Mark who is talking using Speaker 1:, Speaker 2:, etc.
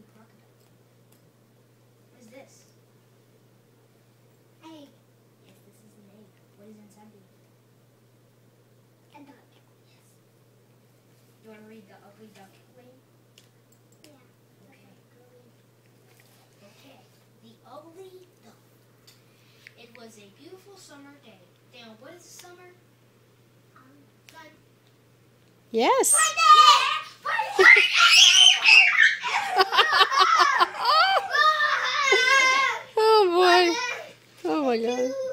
Speaker 1: a, that, that's a baby crocodile. What is this?
Speaker 2: Egg.
Speaker 1: Yes, this is an egg. What is inside it?
Speaker 2: A duck.
Speaker 1: Yes. You want to read the ugly duckling?
Speaker 2: Yeah.
Speaker 1: Okay. Okay. The ugly duck. It was a beautiful summer day. Now, what is summer?
Speaker 2: Um,
Speaker 1: Sun.
Speaker 3: Yes.
Speaker 2: Monday! my god.